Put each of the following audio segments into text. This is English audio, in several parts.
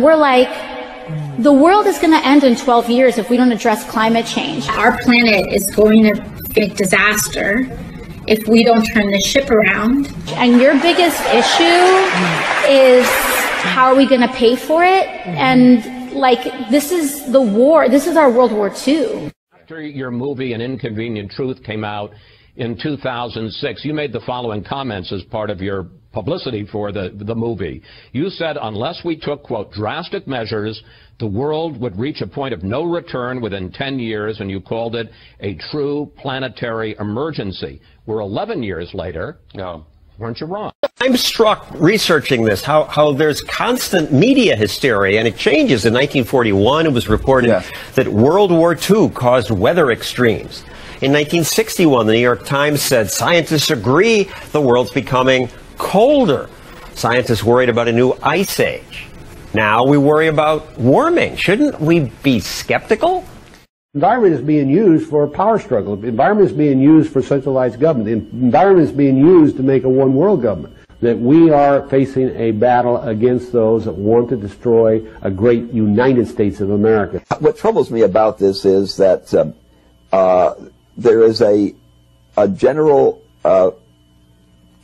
We're like, the world is going to end in 12 years if we don't address climate change. Our planet is going to be a disaster if we don't turn the ship around. And your biggest issue is how are we going to pay for it? And like, this is the war. This is our World War II. After your movie An Inconvenient Truth came out in 2006, you made the following comments as part of your publicity for the, the movie. You said unless we took, quote, drastic measures, the world would reach a point of no return within 10 years, and you called it a true planetary emergency. We're 11 years later. No. Weren't you wrong? I'm struck researching this, how, how there's constant media hysteria, and it changes. In 1941, it was reported yes. that World War II caused weather extremes. In 1961, the New York Times said scientists agree the world's becoming colder. Scientists worried about a new ice age. Now we worry about warming. Shouldn't we be skeptical? environment is being used for a power struggle. The environment is being used for centralized government. The environment is being used to make a one world government. That we are facing a battle against those that want to destroy a great United States of America. What troubles me about this is that um, uh, there is a, a general uh,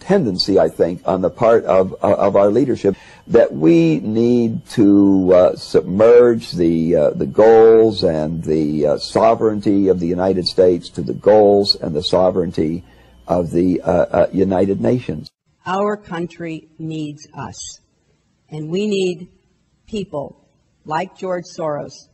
tendency, I think, on the part of, of our leadership that we need to uh, submerge the, uh, the goals and the uh, sovereignty of the United States to the goals and the sovereignty of the uh, uh, United Nations. Our country needs us, and we need people like George Soros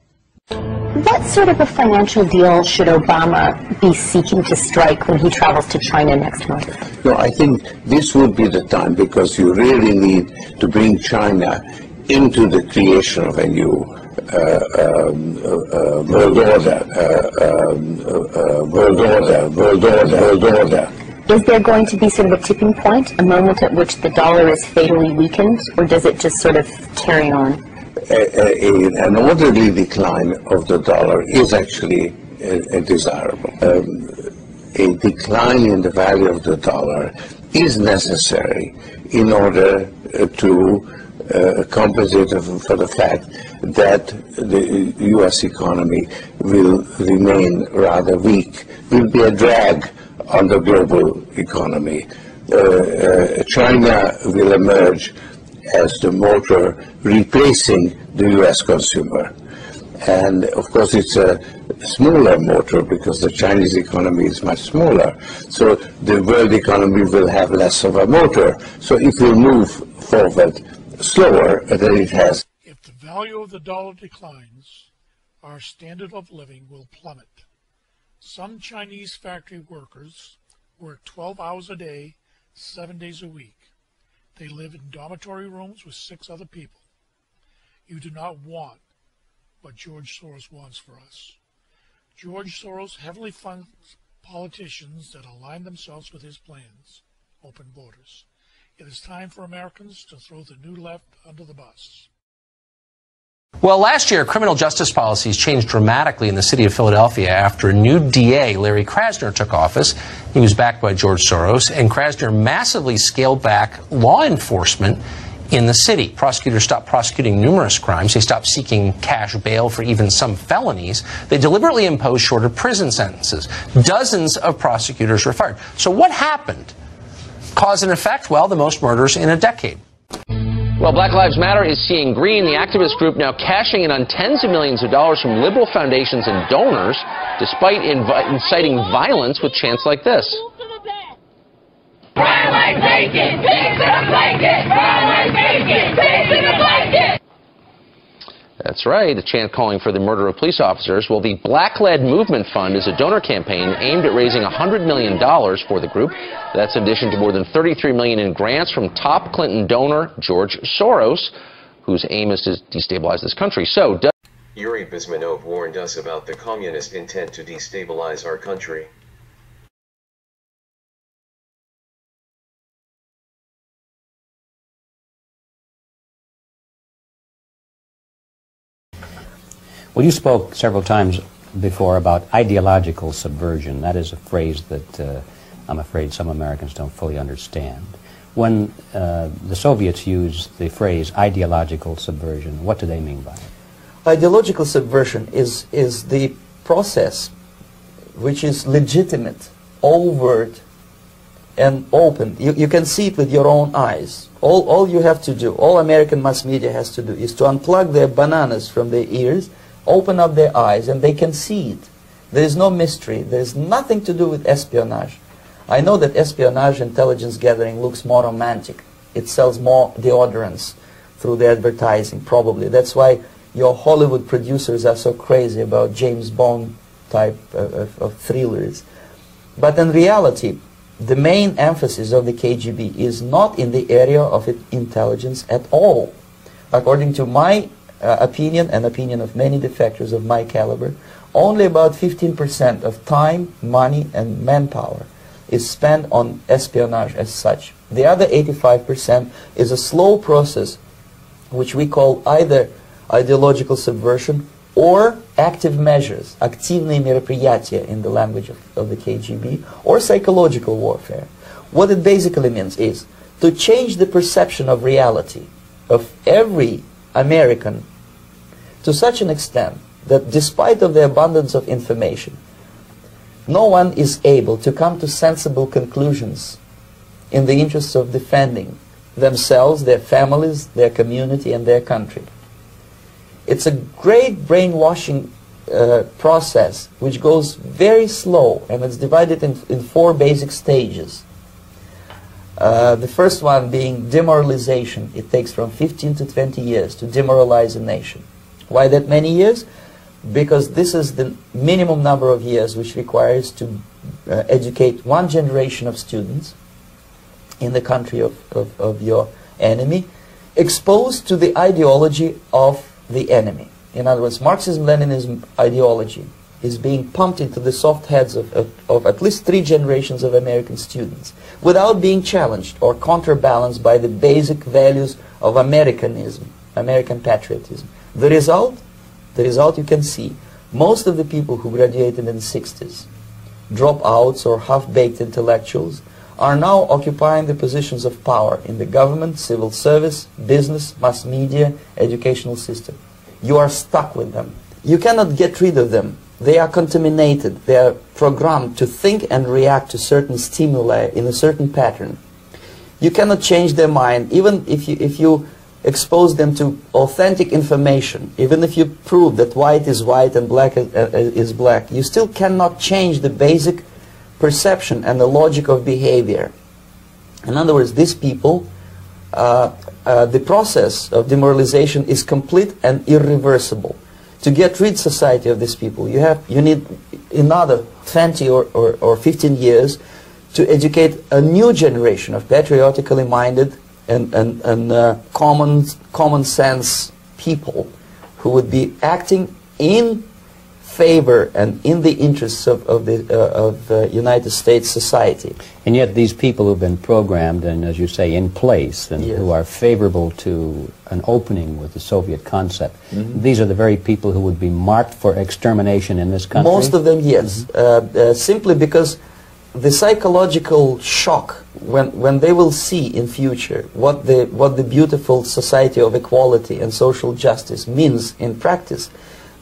what sort of a financial deal should Obama be seeking to strike when he travels to China next month? No, I think this would be the time because you really need to bring China into the creation of a new uh, um, uh, uh world order, uh, um, uh, world order, world order, world order. Is there going to be sort of a tipping point, a moment at which the dollar is fatally weakened, or does it just sort of carry on? An orderly decline of the dollar is actually desirable. Um, a decline in the value of the dollar is necessary in order uh, to uh, compensate for the fact that the U.S. economy will remain rather weak, will be a drag on the global economy. Uh, uh, China will emerge as the motor replacing the US consumer. And of course, it's a smaller motor because the Chinese economy is much smaller. So the world economy will have less of a motor. So it will move forward slower than it has. If the value of the dollar declines, our standard of living will plummet. Some Chinese factory workers work 12 hours a day, seven days a week. They live in dormitory rooms with six other people. You do not want what George Soros wants for us. George Soros heavily funds politicians that align themselves with his plans. Open borders. It is time for Americans to throw the new left under the bus. Well, last year, criminal justice policies changed dramatically in the city of Philadelphia after a new DA, Larry Krasner, took office. He was backed by George Soros, and Krasner massively scaled back law enforcement in the city. Prosecutors stopped prosecuting numerous crimes. They stopped seeking cash bail for even some felonies. They deliberately imposed shorter prison sentences. Dozens of prosecutors were fired. So what happened? Cause and effect? Well, the most murders in a decade. Well, Black Lives Matter is seeing green, the activist group now cashing in on tens of millions of dollars from liberal foundations and donors, despite inciting violence with chants like this. pigs in a blanket! pigs in a blanket! That's right, a chant calling for the murder of police officers. Well, the Black-Led Movement Fund is a donor campaign aimed at raising $100 million for the group. That's in addition to more than 33 million in grants from top Clinton donor George Soros, whose aim is to destabilize this country. So, Yuri Bezmenov warned us about the communist intent to destabilize our country. Well, you spoke several times before about ideological subversion. That is a phrase that uh, I'm afraid some Americans don't fully understand. When uh, the Soviets use the phrase ideological subversion, what do they mean by it? Ideological subversion is, is the process which is legitimate, overt, and open. You, you can see it with your own eyes. All, all you have to do, all American mass media has to do, is to unplug their bananas from their ears, open up their eyes, and they can see it. There is no mystery. There is nothing to do with espionage. I know that espionage intelligence gathering looks more romantic. It sells more deodorants through the advertising, probably. That's why your Hollywood producers are so crazy about James Bond type of, of, thrillers. But in reality, the main emphasis of the KGB is not in the area of intelligence at all. According to my uh, opinion and opinion of many defectors of my caliber, only about 15% of time, money, and manpower is spent on espionage as such. The other 85% is a slow process which we call either ideological subversion or active measures, активные мероприятия in the language of, of the KGB, or psychological warfare. What it basically means is to change the perception of reality of every American to such an extent that despite of the abundance of information, no one is able to come to sensible conclusions in the interests of defending themselves, their families, their community, and their country. It's a great brainwashing uh, process which goes very slow and it's divided in, in four basic stages. Uh, the first one being demoralization. It takes from 15 to 20 years to demoralize a nation. Why that many years? Because this is the minimum number of years which requires to uh, educate one generation of students in the country of, of, of your enemy, exposed to the ideology of the enemy. In other words, Marxism-Leninism ideology is being pumped into the soft heads of, of, of, at least three generations of American students without being challenged or counterbalanced by the basic values of Americanism, American patriotism. The result? The result you can see. Most of the people who graduated in the 60s, dropouts or half-baked intellectuals, are now occupying the positions of power in the government, civil service, business, mass media, educational system. You are stuck with them. You cannot get rid of them. They are contaminated. They are programmed to think and react to certain stimuli in a certain pattern. You cannot change their mind, even if you, if you expose them to authentic information, even if you prove that white is white and black is, uh, is black, you still cannot change the basic perception and the logic of behavior. In other words, these people, uh, uh, the process of demoralization is complete and irreversible. To get rid society of these people, you have you need another 20 or, or, or 15 years to educate a new generation of patriotically minded and, and, and uh, common, common sense people who would be acting in favor and in the interests of, of the uh, of the United States society. And yet these people who've been programmed and, as you say, in place and Yes. who are favorable to an opening with the Soviet concept, Mhm. these are the very people who would be marked for extermination in this country? Most of them, yes, uh, uh, simply because the psychological shock when, when they will see in future what the, what the beautiful society of equality and social justice means in practice,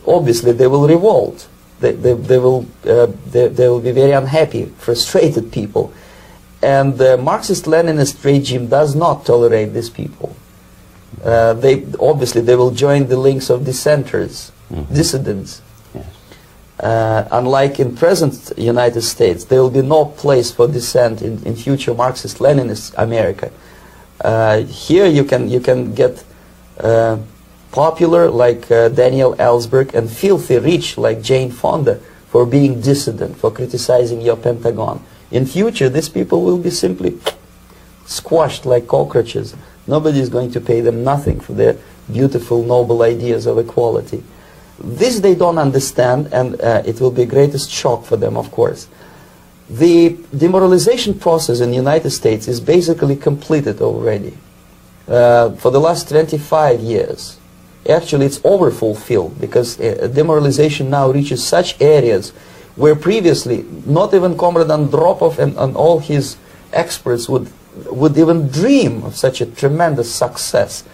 obviously they will revolt. They, they, they, will, uh, they, they will be very unhappy, frustrated people. And the Marxist-Leninist regime does not tolerate these people. Uh, they, obviously, they will join the links of dissenters, dissidents. Uh, unlike in present United States, there will be no place for dissent in, in future Marxist-Leninist America. Uh, here you can you can get uh, popular like uh, Daniel Ellsberg and filthy rich like Jane Fonda for being dissident, for criticizing your Pentagon. In future, these people will be simply squashed like cockroaches. Nobody is going to pay them nothing for their beautiful, noble ideas of equality. This they don't understand, and uh, it will be greatest shock for them, of course. The demoralization process in the United States is basically completed already. Uh, for the last 25 years, actually it's overfulfilled because uh, demoralization now reaches such areas where previously not even Comrade Andropov and, and all his experts would would even dream of such a tremendous success.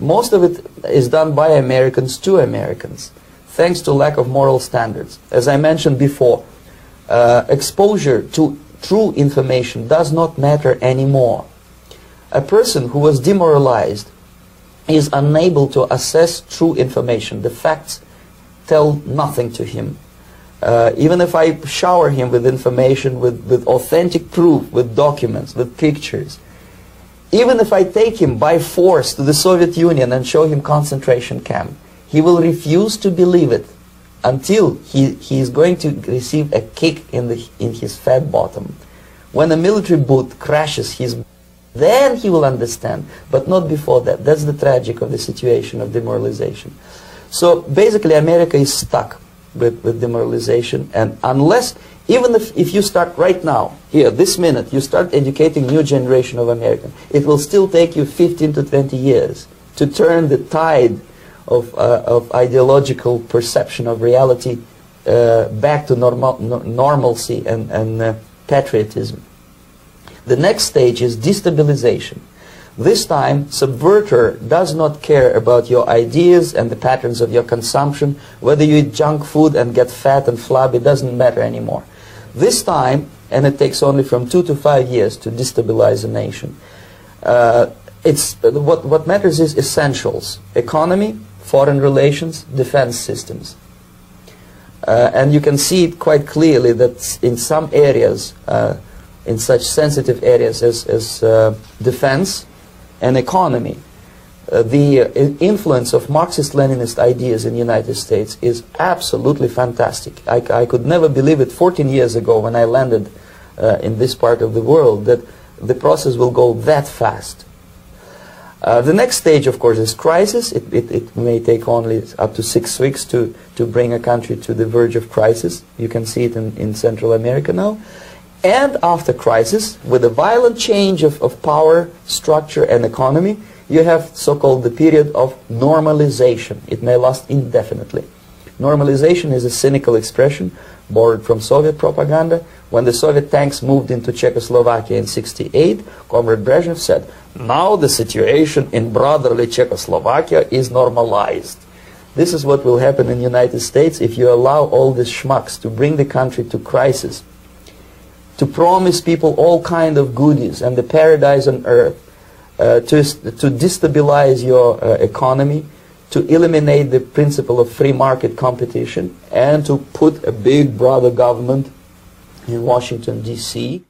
Most of it is done by Americans to Americans, thanks to lack of moral standards. As I mentioned before, uh, exposure to true information does not matter anymore. A person who was demoralized is unable to assess true information. The facts tell nothing to him. Uh, even if I shower him with information, with, with authentic proof, with documents, with pictures, even if I take him by force to the Soviet Union and show him concentration camp, he will refuse to believe it until he, he is going to receive a kick in, the, in his fat bottom. When a military boot crashes his then he will understand, but not before that. That's the tragic of the situation of demoralization. So basically America is stuck with, with demoralization and unless, even if, if you start right now, here, this minute, you start educating new generation of Americans, it will still take you 15 to 20 years to turn the tide of, uh, of ideological perception of reality uh, back to normal, no, normalcy and, and uh, patriotism. The next stage is destabilization. This time, subverter does not care about your ideas and the patterns of your consumption. Whether you eat junk food and get fat and flabby doesn't matter anymore. This time, and it takes only from two to five years to destabilize a nation, uh, it's, what, what matters is essentials. Economy, foreign relations, defense systems. Uh, and you can see it quite clearly that in some areas, uh, in such sensitive areas as, as uh, defense and economy, uh, the uh, influence of Marxist-Leninist ideas in the United States is absolutely fantastic. I, I, could never believe it 14 years ago when I landed uh, in this part of the world that the process will go that fast. Uh, the next stage, of course, is crisis. It, it, it, may take only up to six weeks to, to bring a country to the verge of crisis. You can see it in, in Central America now and after crisis, with a violent change of, of power, structure, and economy, you have so-called the period of normalization. It may last indefinitely. Normalization is a cynical expression borrowed from Soviet propaganda. When the Soviet tanks moved into Czechoslovakia in 68, Comrade Brezhnev said, now the situation in brotherly Czechoslovakia is normalized. This is what will happen in the United States if you allow all these schmucks to bring the country to crisis to promise people all kind of goodies and the paradise on earth, uh, to, to destabilize your uh, economy, to eliminate the principle of free market competition, and to put a big brother government in Washington, D.C.